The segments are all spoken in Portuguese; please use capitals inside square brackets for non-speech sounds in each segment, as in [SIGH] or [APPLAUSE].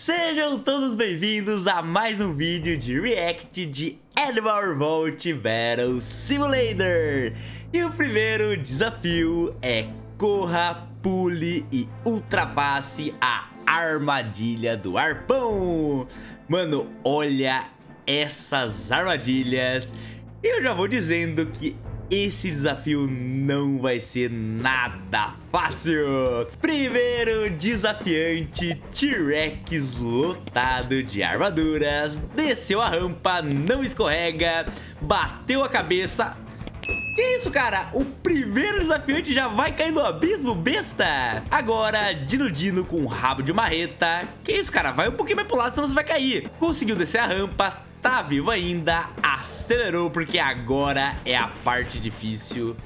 Sejam todos bem-vindos a mais um vídeo de react de Animal Revolt Battle Simulator. E o primeiro desafio é corra, pule e ultrapasse a armadilha do arpão. Mano, olha essas armadilhas. Eu já vou dizendo que esse desafio não vai ser nada fácil. Primeiro desafiante, T-Rex lotado de armaduras, desceu a rampa, não escorrega, bateu a cabeça... Que isso, cara? O primeiro desafiante já vai cair no abismo, besta! Agora, Dino Dino com rabo de marreta. Que isso, cara? Vai um pouquinho mais pro lado, senão você vai cair. Conseguiu descer a rampa, tá vivo ainda, acelerou porque agora é a parte difícil.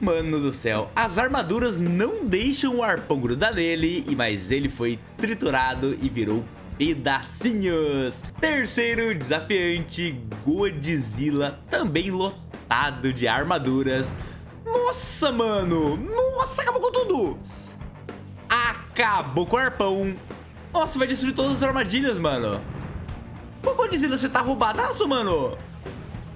Mano do céu, as armaduras não deixam o arpão grudar nele, mas ele foi triturado e virou pedacinhos. Terceiro desafiante, Godzilla, também lotado de armaduras. Nossa, mano! Nossa, acabou com tudo! Acabou com o arpão. Nossa, vai destruir todas as armadilhas, mano. Pô, Godzilla, você tá roubadaço, mano?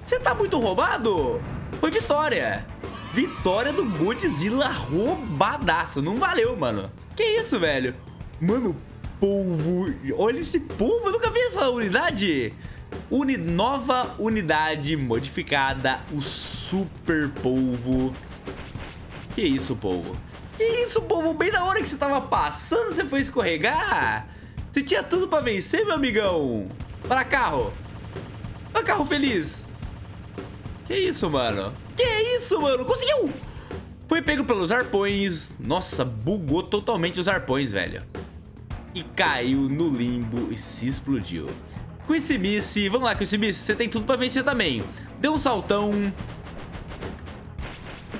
Você tá muito roubado? Foi vitória. Vitória do Godzilla roubadaço. Não valeu, mano. Que isso, velho? Mano, polvo. Olha esse polvo. Eu nunca vi essa unidade. Uni... Nova unidade modificada. O super polvo. Que isso, polvo? Que isso, polvo? Bem na hora que você tava passando, você foi escorregar? Você tinha tudo pra vencer, meu amigão. Para carro. Para carro feliz. Que isso, mano? Que isso, mano? Conseguiu! Foi pego pelos arpões. Nossa, bugou totalmente os arpões, velho. E caiu no limbo e se explodiu. Missy, vamos lá, Missy, você tem tudo pra vencer também. Deu um saltão.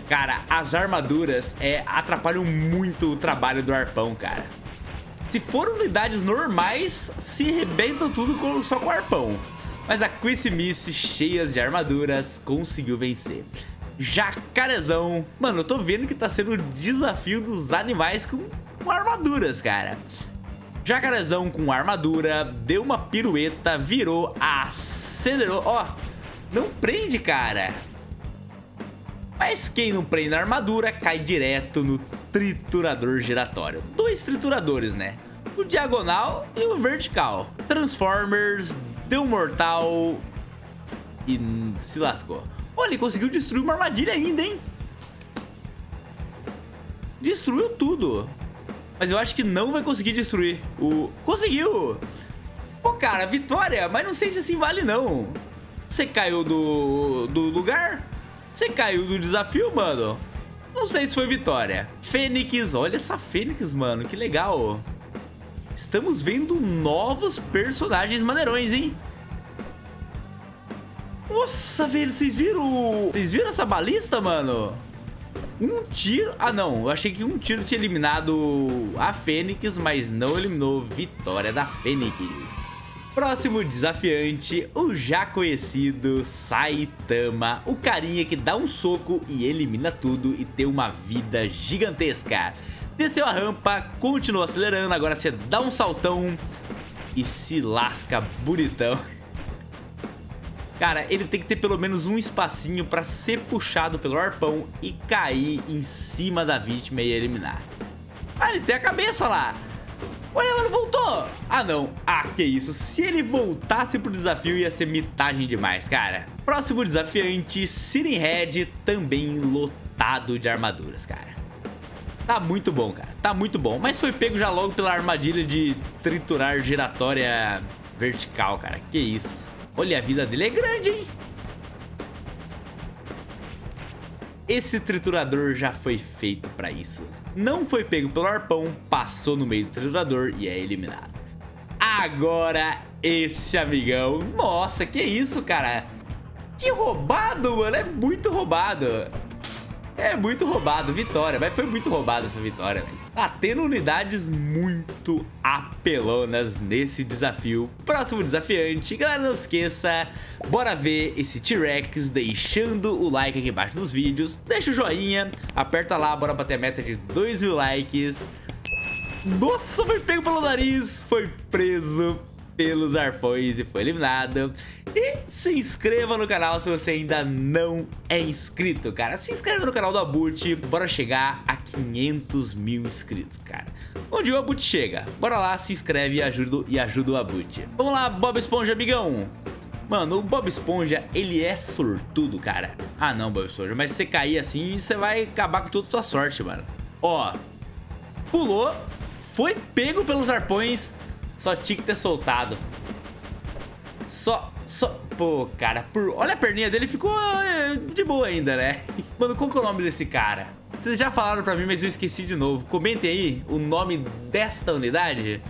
Cara, as armaduras é, atrapalham muito o trabalho do arpão, cara. Se for unidades normais, se arrebentam tudo com, só com arpão. Mas a Quincy Miss, cheias de armaduras, conseguiu vencer. Jacarezão. Mano, eu tô vendo que tá sendo o desafio dos animais com, com armaduras, cara. Jacarezão com armadura, deu uma pirueta, virou, acelerou. Ó, não prende, cara. Mas quem não prende na armadura cai direto no triturador giratório. Dois trituradores, né? O diagonal e o vertical. Transformers, deu mortal e se lascou. Olha, ele conseguiu destruir uma armadilha ainda, hein? Destruiu tudo. Mas eu acho que não vai conseguir destruir o... Conseguiu! Pô, cara, vitória, mas não sei se assim vale não. Você caiu do, do lugar? Você caiu do desafio, mano? Não sei se foi vitória. Fênix, olha essa Fênix, mano, que legal. Estamos vendo novos personagens maneirões, hein? Nossa, velho, vocês viram... Vocês viram essa balista, mano? Um tiro... Ah, não. Eu achei que um tiro tinha eliminado a Fênix, mas não eliminou Vitória da Fênix. Próximo desafiante, o já conhecido Saitama, o carinha que dá um soco e elimina tudo e tem uma vida gigantesca. Desceu a rampa, continua acelerando, agora você dá um saltão e se lasca bonitão. [LAUGHS] Cara, ele tem que ter pelo menos um espacinho para ser puxado pelo arpão e cair em cima da vítima e eliminar. Ah, ele tem a cabeça lá. Olha, mano, voltou! Ah, não. Ah, que isso. Se ele voltasse pro desafio, ia ser mitagem demais, cara. Próximo desafiante, Siren Head, também lotado de armaduras, cara. Tá muito bom, cara. Tá muito bom. Mas foi pego já logo pela armadilha de triturar giratória vertical, cara. Que isso. Olha, a vida dele é grande, hein? Esse triturador já foi feito para isso. Não foi pego pelo arpão, passou no meio do triturador e é eliminado. Agora esse amigão. Nossa, que isso, cara? Que roubado, mano. É muito roubado. É muito roubado, vitória. Mas foi muito roubada essa vitória, velho. Tá tendo unidades muito apelonas nesse desafio. Próximo desafiante, galera, não esqueça, bora ver esse T-Rex deixando o like aqui embaixo nos vídeos. Deixa o joinha, aperta lá, bora bater a meta de 2 mil likes. Nossa, foi pego pelo nariz, foi preso pelos arpões e foi eliminado. E se inscreva no canal se você ainda não é inscrito, cara. Se inscreva no canal do Abut, bora chegar a 500 mil inscritos, cara. Onde o Abut chega? Bora lá, se inscreve e ajuda, e ajuda o Abut. Vamos lá, Bob Esponja, amigão. Mano, o Bob Esponja, ele é sortudo, cara. Ah, não, Bob Esponja, mas se você cair assim, você vai acabar com toda a tua sorte, mano. Ó, pulou, foi pego pelos arpões, só tinha que ter soltado. Só, só... Pô, cara, por... olha a perninha dele, ficou é, de boa ainda, né? [LAUGHS] Mano, qual que é o nome desse cara? Vocês já falaram pra mim, mas eu esqueci de novo. Comentem aí o nome desta unidade.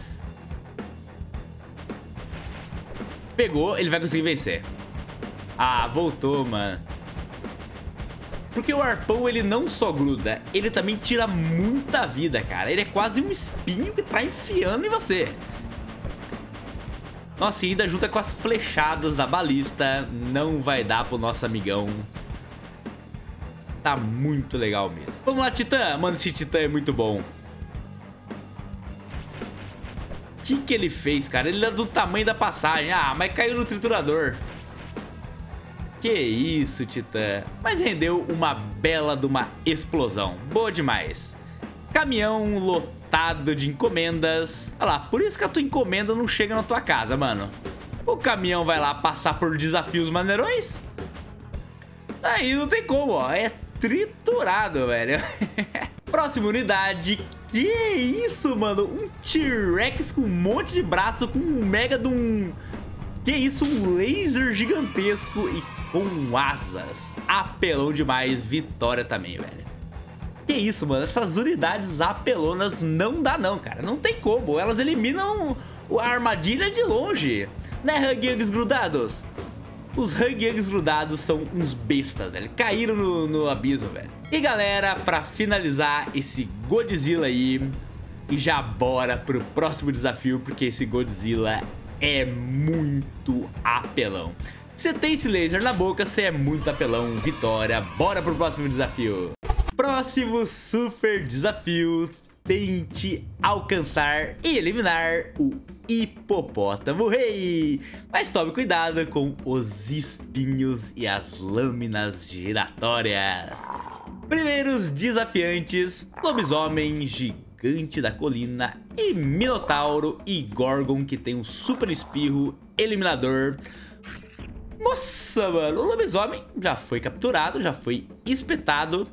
Pegou, ele vai conseguir vencer. Ah, voltou, mano. Porque o arpão, ele não só gruda, ele também tira muita vida, cara. Ele é quase um espinho que tá enfiando em você. Nossa, e ainda junta com as flechadas da balista, não vai dar pro nosso amigão. Tá muito legal mesmo. Vamos lá, Titã. Mano, esse Titã é muito bom. O que que ele fez, cara? Ele é do tamanho da passagem. Ah, mas caiu no triturador. Que isso, Titã. Mas rendeu uma bela de uma explosão. Boa demais. Caminhão lotado de encomendas. Olha lá, por isso que a tua encomenda não chega na tua casa, mano. O caminhão vai lá passar por desafios maneirões? Aí não tem como, ó. É triturado, velho. [LAUGHS] Próxima unidade. Que isso, mano? Um T-Rex com um monte de braço, com um mega de um... Que isso, um laser gigantesco e com asas. Apelão demais, vitória também, velho. Que isso, mano, essas unidades apelonas não dá não, cara. Não tem como, elas eliminam a armadilha de longe. Né, Hug grudados? Os Hug grudados são uns bestas, velho. Caíram no, no abismo, velho. E galera, pra finalizar esse Godzilla aí, e já bora pro próximo desafio, porque esse Godzilla é muito apelão. Você tem esse laser na boca, você é muito apelão. Vitória, bora pro próximo desafio. Próximo super desafio. Tente alcançar e eliminar o hipopótamo rei. Mas tome cuidado com os espinhos e as lâminas giratórias. Primeiros desafiantes, lobisomem gigante da colina e minotauro e gorgon que tem um super espirro eliminador. Nossa, mano, o lobisomem já foi capturado, já foi espetado.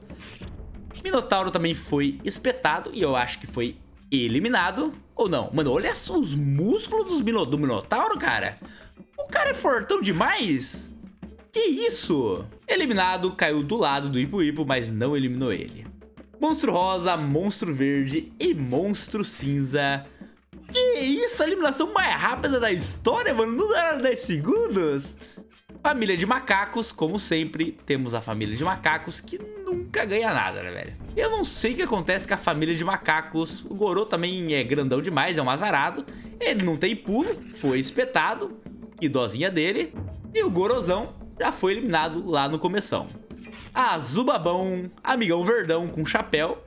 Minotauro também foi espetado e eu acho que foi eliminado. Ou não? Mano, olha só os músculos dos Mino do Minotauro, cara. O cara é fortão demais. Que isso? Eliminado, caiu do lado do Ipo Ipo, mas não eliminou ele. Monstro rosa, monstro verde e monstro cinza. Que isso? A eliminação mais rápida da história, mano. Não era 10 segundos? Família de macacos, como sempre, temos a família de macacos que nunca ganha nada, né, velho? Eu não sei o que acontece com a família de macacos. O Gorô também é grandão demais, é um azarado. Ele não tem pulo, foi espetado, idosinha dele. E o Gorozão já foi eliminado lá no começão. Azubabão, amigão verdão com chapéu.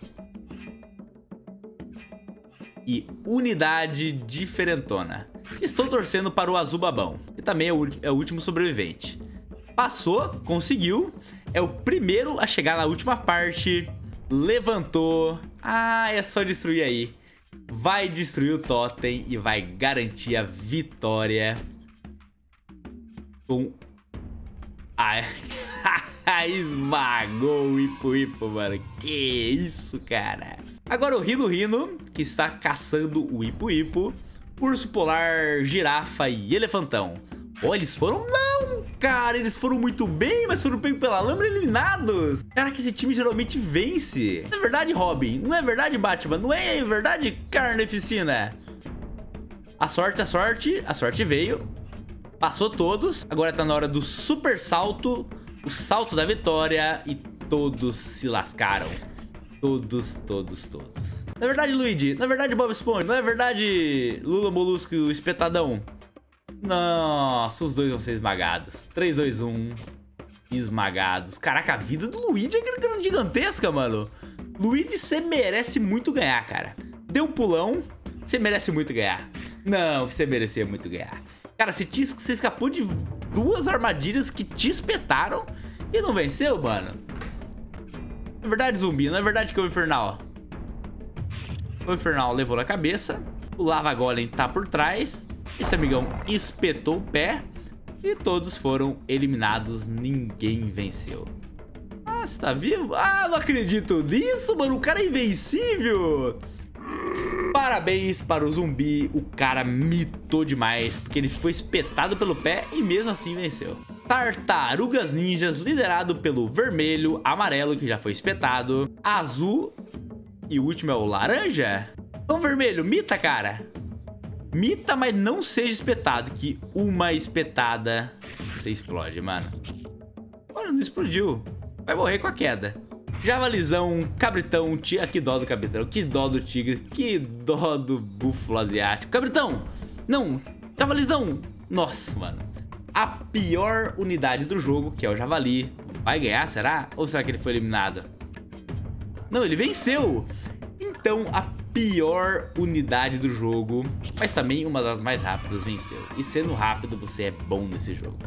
E unidade diferentona. Estou torcendo para o Azubabão, que também é é o último sobrevivente. Passou, conseguiu, é o primeiro a chegar na última parte, levantou. Ah, é só destruir aí. Vai destruir o totem e vai garantir a vitória com... Ah, [LAUGHS] esmagou o Ipo Ipo, mano. Que isso, cara. Agora o Rino Rino, que está caçando o Ipo Ipo, urso polar, girafa e elefantão. Oh, eles foram... Não, cara, eles foram muito bem, mas foram pegos pela lâmina eliminados. Caraca, esse time geralmente vence. Não é verdade, Robin? Não é verdade, Batman? Não é verdade, Carneficina? A sorte, a sorte, a sorte veio. Passou todos. Agora tá na hora do super salto, o salto da vitória e todos se lascaram. Todos, todos, todos. É verdade, Luigi? É verdade, Bob Esponja? Não é verdade, Lula Molusco e o Espetadão? Nossa, os dois vão ser esmagados. 3, 2, 1. Esmagados. Caraca, a vida do Luigi é gigantesca, mano. Luigi, você merece muito ganhar, cara. deu pulão, você merece muito ganhar. Não, você merecia muito ganhar. Cara, você escapou de duas armadilhas que te espetaram e não venceu, mano. É verdade, zumbi, não é verdade que é o Infernal. O Infernal levou na cabeça, o Lava Golem tá por trás, esse amigão espetou o pé e todos foram eliminados, ninguém venceu. Ah, você tá vivo? Ah, não acredito nisso, mano, o cara é invencível! Parabéns para o zumbi, o cara mitou demais, porque ele ficou espetado pelo pé e mesmo assim venceu. Tartarugas Ninjas, liderado pelo vermelho, amarelo, que já foi espetado, azul e o último é o laranja. Vamos vermelho, mita, cara. Mita, mas não seja espetado, que uma espetada você explode, mano. Olha, não explodiu. Vai morrer com a queda. Javalizão, cabritão, tia, que dó do cabritão, que dó do tigre, que dó do búfalo asiático. Cabritão! Não! Javalizão! Nossa, mano. A pior unidade do jogo, que é o javali, vai ganhar, será? Ou será que ele foi eliminado? Não, ele venceu! Então, a pior unidade do jogo, mas também uma das mais rápidas, venceu. E sendo rápido, você é bom nesse jogo.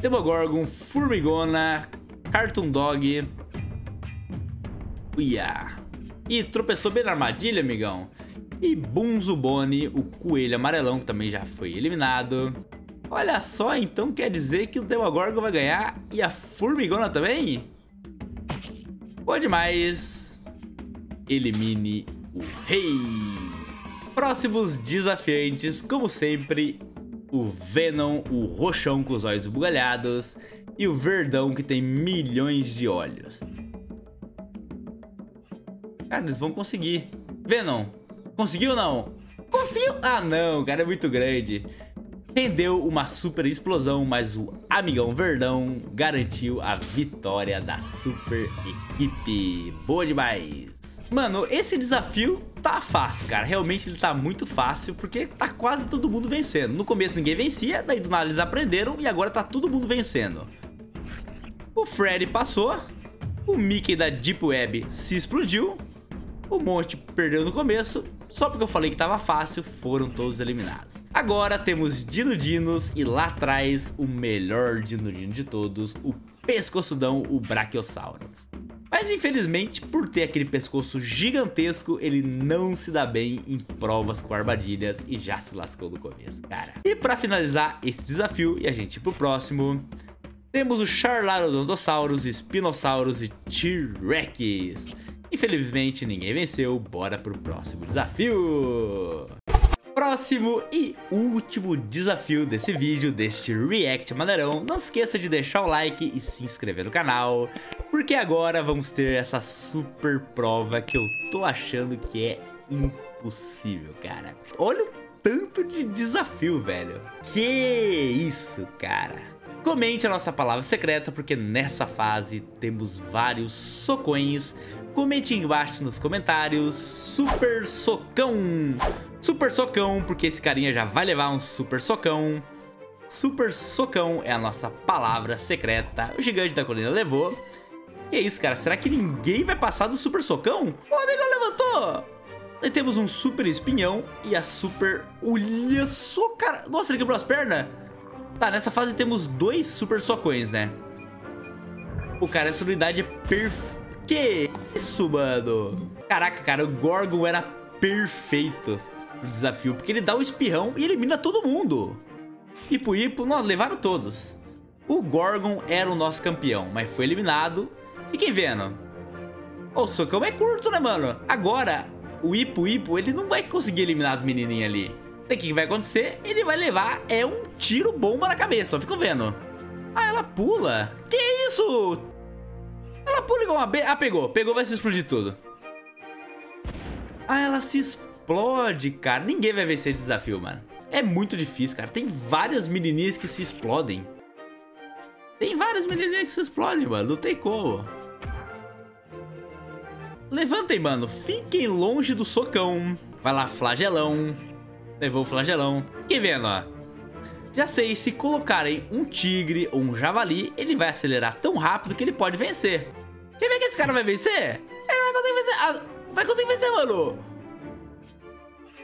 Demogorgon, Formigona, Cartoon Dog, Uia. E tropeçou bem na armadilha, amigão. E Bunzubone, o coelho amarelão, que também já foi eliminado. Olha só, então quer dizer que o Demogorgon vai ganhar e a Formigona também? Boa demais. Elimine o rei. Próximos desafiantes, como sempre, o Venom, o roxão com os olhos bugalhados e o verdão que tem milhões de olhos. Cara, eles vão conseguir. Venom, conseguiu ou não? Conseguiu! Ah, não, cara, é muito grande. Rendeu uma super explosão, mas o amigão Verdão garantiu a vitória da super equipe. Boa demais! Mano, esse desafio tá fácil, cara. Realmente ele tá muito fácil, porque tá quase todo mundo vencendo. No começo ninguém vencia, daí do nada eles aprenderam e agora tá todo mundo vencendo. O Freddy passou, o Mickey da Deep Web se explodiu, o monte perdeu no começo, só porque eu falei que tava fácil, foram todos eliminados. Agora temos Dino Dinos e lá atrás o melhor Dino Dino de todos, o pescoçudão, o Brachiosauro. Mas infelizmente, por ter aquele pescoço gigantesco, ele não se dá bem em provas com armadilhas e já se lascou no começo, cara. E pra finalizar esse desafio e a gente ir pro próximo, temos o Charlarodontosaurus, Spinosaurus e T-Rex. Infelizmente ninguém venceu, bora pro próximo desafio! Próximo e último desafio desse vídeo, deste React Maneirão, não esqueça de deixar o like e se inscrever no canal, porque agora vamos ter essa super prova que eu tô achando que é impossível, cara. Olha o tanto de desafio, velho. Que isso, cara. Comente a nossa palavra secreta, porque nessa fase temos vários socões Comente embaixo nos comentários, super socão, super socão, porque esse carinha já vai levar um super socão. Super socão é a nossa palavra secreta, o gigante da colina levou. Que é isso, cara? Será que ninguém vai passar do super socão? O amigo levantou! Aí temos um super espinhão e a super... Olha só, cara! Nossa, ele quebrou as pernas! Tá, nessa fase temos dois super socões, né? O cara, essa unidade é perfeita que isso, mano? Caraca, cara, o Gorgon era perfeito no desafio, porque ele dá o espirrão e elimina todo mundo. Ipo Ipo, não, levaram todos. O Gorgon era o nosso campeão, mas foi eliminado. Fiquem vendo. O socão é curto, né, mano? Agora, o Ipo Ipo, ele não vai conseguir eliminar as menininhas ali. O que vai acontecer? Ele vai levar é um tiro bomba na cabeça, ó. Ficam vendo. Ah, ela pula. Que isso? Ela pula igual uma be... Ah, pegou. Pegou, vai se explodir tudo. Ah, ela se explode, cara. Ninguém vai vencer esse desafio, mano. É muito difícil, cara. Tem várias menininhas que se explodem. Tem várias menininhas que se explodem, mano. Não tem como. Levantem, mano. Fiquem longe do socão. Vai lá, flagelão. Levou o flagelão. Fiquem vendo. Já sei, se colocarem um tigre ou um javali, ele vai acelerar tão rápido que ele pode vencer. Quer ver que esse cara vai vencer? Ele vai conseguir vencer. Ah, vai conseguir vencer, mano.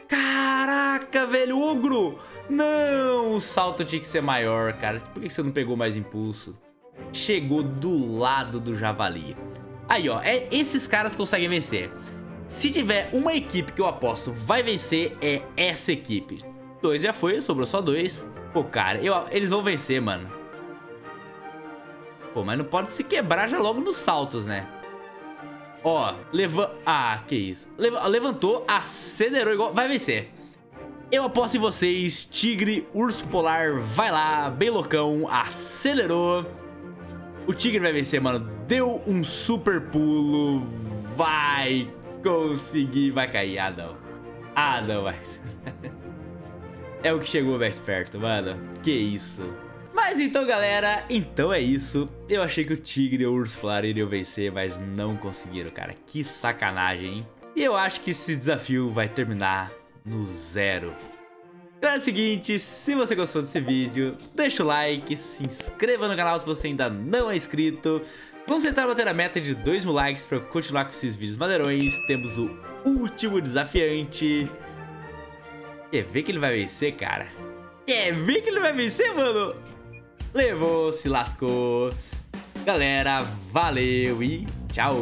Caraca, velho, ogro! Não, o salto tinha que ser maior, cara. Por que você não pegou mais impulso? Chegou do lado do javali. Aí, ó, é, esses caras conseguem vencer. Se tiver uma equipe que eu aposto vai vencer, é essa equipe. Dois já foi, sobrou só dois. Pô, cara, eu, eles vão vencer, mano. Pô, mas não pode se quebrar já logo nos saltos, né? Ó, leva... Ah, que isso. Levantou, acelerou igual... Vai vencer. Eu aposto em vocês, tigre, urso polar, vai lá, bem loucão, acelerou. O tigre vai vencer, mano. Deu um super pulo, vai conseguir, vai cair. Ah, não. Ah, não, vai. [LAUGHS] é o que chegou mais perto, mano. Que isso. Mas então, galera, então é isso. Eu achei que o Tigre e o Urso Polar iriam vencer, mas não conseguiram, cara. Que sacanagem, hein? E eu acho que esse desafio vai terminar no zero. Galera, é o seguinte, se você gostou desse vídeo, deixa o like, se inscreva no canal se você ainda não é inscrito. Vamos tentar bater a meta de 2 mil likes para continuar com esses vídeos maneirões. Temos o último desafiante. Quer ver que ele vai vencer, cara? Quer ver que ele vai vencer, mano? levou, se lascou. Galera, valeu e tchau!